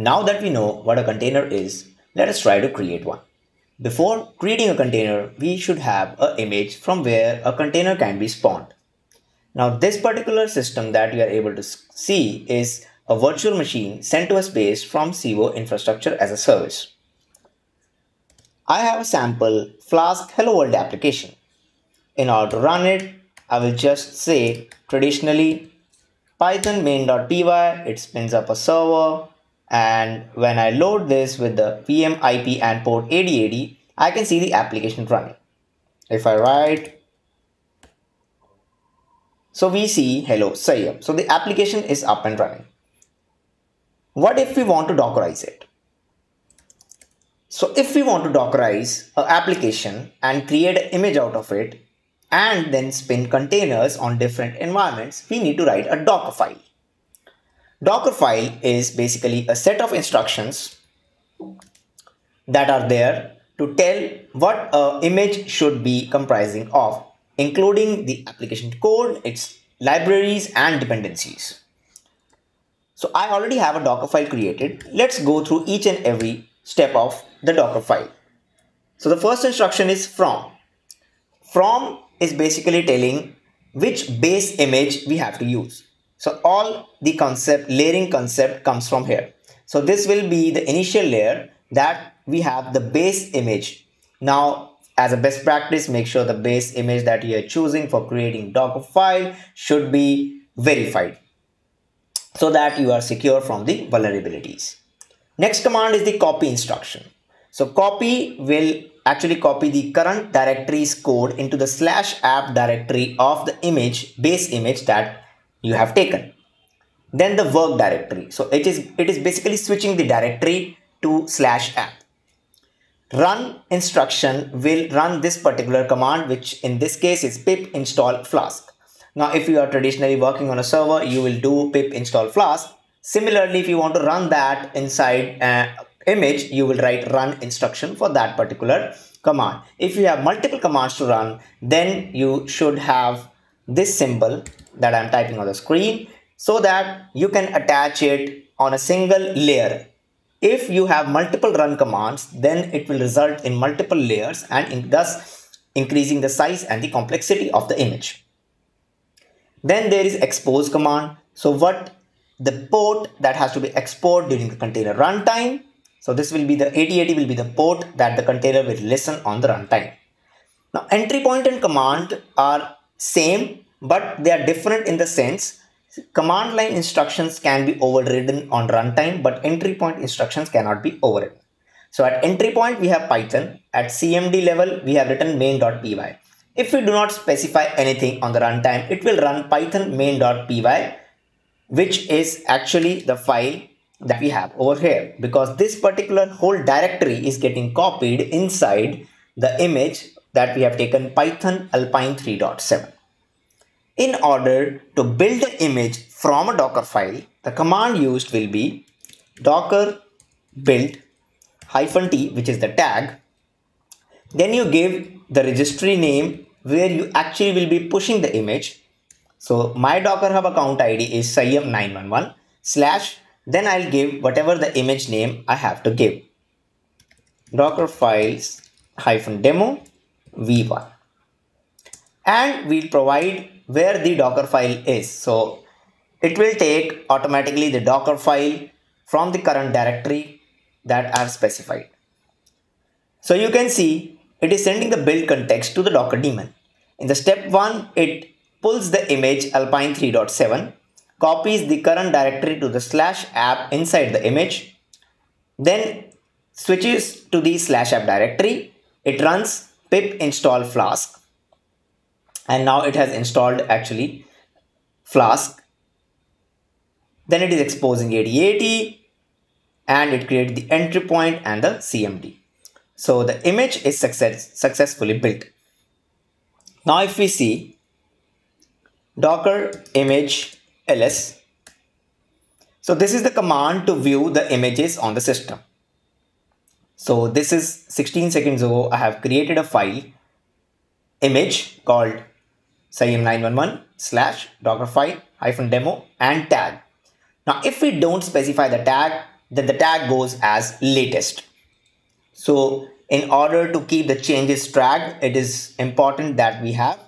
Now that we know what a container is, let us try to create one. Before creating a container, we should have an image from where a container can be spawned. Now this particular system that we are able to see is a virtual machine sent to us based from Civo infrastructure as a service. I have a sample Flask Hello World application. In order to run it, I will just say traditionally python main.py, it spins up a server and when I load this with the VM IP and port 8080, I can see the application running. If I write, so we see hello Sayyam. So the application is up and running. What if we want to Dockerize it? So if we want to Dockerize an application and create an image out of it and then spin containers on different environments, we need to write a Docker file. Docker file is basically a set of instructions that are there to tell what a image should be comprising of, including the application code, its libraries and dependencies. So I already have a Docker file created. Let's go through each and every step of the Docker file. So the first instruction is from. From is basically telling which base image we have to use. So all the concept, layering concept comes from here. So this will be the initial layer that we have the base image. Now, as a best practice, make sure the base image that you are choosing for creating Docker file should be verified so that you are secure from the vulnerabilities. Next command is the copy instruction. So copy will actually copy the current directory's code into the slash app directory of the image, base image that you have taken. Then the work directory. So it is, it is basically switching the directory to slash app. Run instruction will run this particular command, which in this case is pip install flask. Now, if you are traditionally working on a server, you will do pip install flask. Similarly, if you want to run that inside image, you will write run instruction for that particular command. If you have multiple commands to run, then you should have this symbol that I'm typing on the screen so that you can attach it on a single layer. If you have multiple run commands, then it will result in multiple layers and in thus increasing the size and the complexity of the image. Then there is expose command. So what the port that has to be exported during the container runtime so this will be the 8080 will be the port that the container will listen on the runtime. Now entry point and command are same but they are different in the sense command line instructions can be overridden on runtime but entry point instructions cannot be overridden. So at entry point we have Python, at CMD level we have written main.py. If we do not specify anything on the runtime, it will run python main.py which is actually the file that we have over here because this particular whole directory is getting copied inside the image that we have taken python alpine 3.7 in order to build the image from a docker file the command used will be docker build hyphen t which is the tag. Then you give the registry name where you actually will be pushing the image. So my docker hub account id is sayam911 slash then I'll give whatever the image name I have to give. Docker files hyphen demo v1 and we'll provide where the docker file is. So it will take automatically the docker file from the current directory that I've specified. So you can see it is sending the build context to the docker daemon. In the step 1 it pulls the image alpine 3.7 copies the current directory to the slash app inside the image, then switches to the slash app directory. It runs pip install flask and now it has installed actually flask. Then it is exposing 8080 and it created the entry point and the CMD. So the image is success, successfully built. Now if we see docker image ls. So this is the command to view the images on the system. So this is 16 seconds ago, I have created a file image called sayam911 slash dockerfile hyphen demo and tag. Now, if we don't specify the tag, then the tag goes as latest. So in order to keep the changes tracked, it is important that we have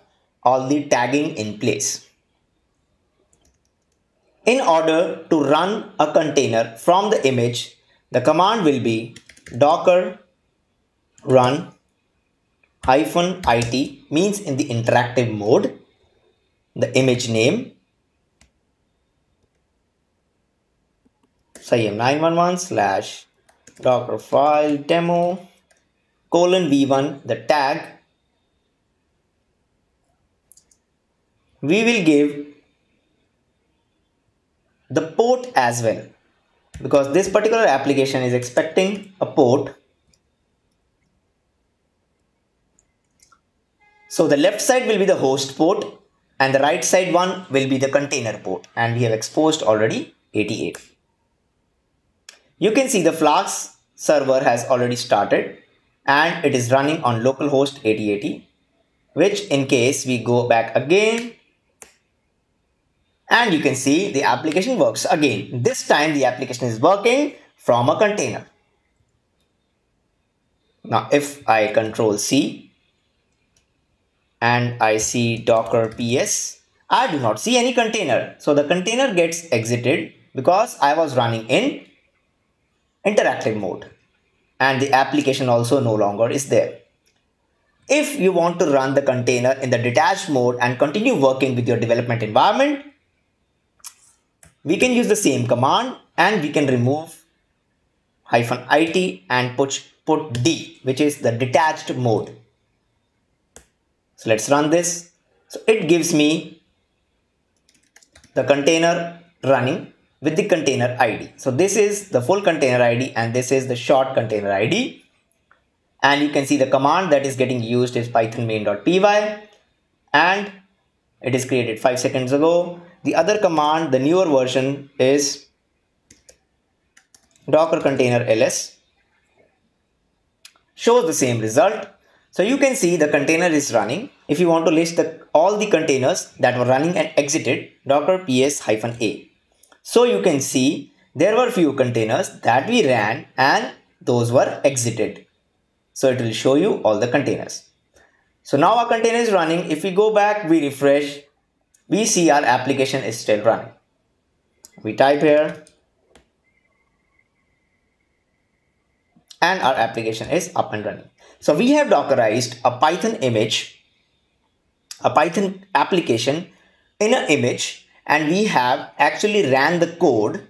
all the tagging in place. In order to run a container from the image, the command will be docker run hyphen it means in the interactive mode, the image name, sayam911 slash docker file demo colon v1 the tag. We will give the port as well because this particular application is expecting a port so the left side will be the host port and the right side one will be the container port and we have exposed already 88 you can see the Flask server has already started and it is running on localhost 8080 which in case we go back again and you can see the application works again. This time the application is working from a container. Now if I control C and I see docker ps, I do not see any container. So the container gets exited because I was running in interactive mode and the application also no longer is there. If you want to run the container in the detached mode and continue working with your development environment, we can use the same command and we can remove hyphen it and put, put d which is the detached mode. So let's run this. So it gives me the container running with the container ID. So this is the full container ID and this is the short container ID. And you can see the command that is getting used is python main.py and it is created five seconds ago the other command, the newer version is docker container ls shows the same result. So you can see the container is running. If you want to list the, all the containers that were running and exited, docker ps-a. So you can see there were few containers that we ran and those were exited. So it will show you all the containers. So now our container is running. If we go back, we refresh, we see our application is still running. We type here and our application is up and running. So we have dockerized a Python image, a Python application in an image and we have actually ran the code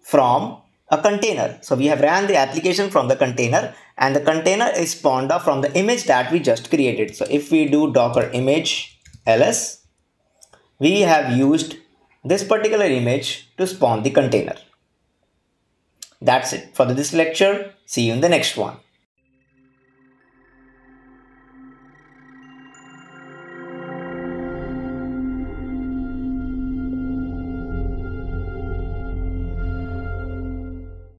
from a container. So we have ran the application from the container and the container is spawned up from the image that we just created. So if we do docker image ls we have used this particular image to spawn the container. That's it for this lecture. See you in the next one.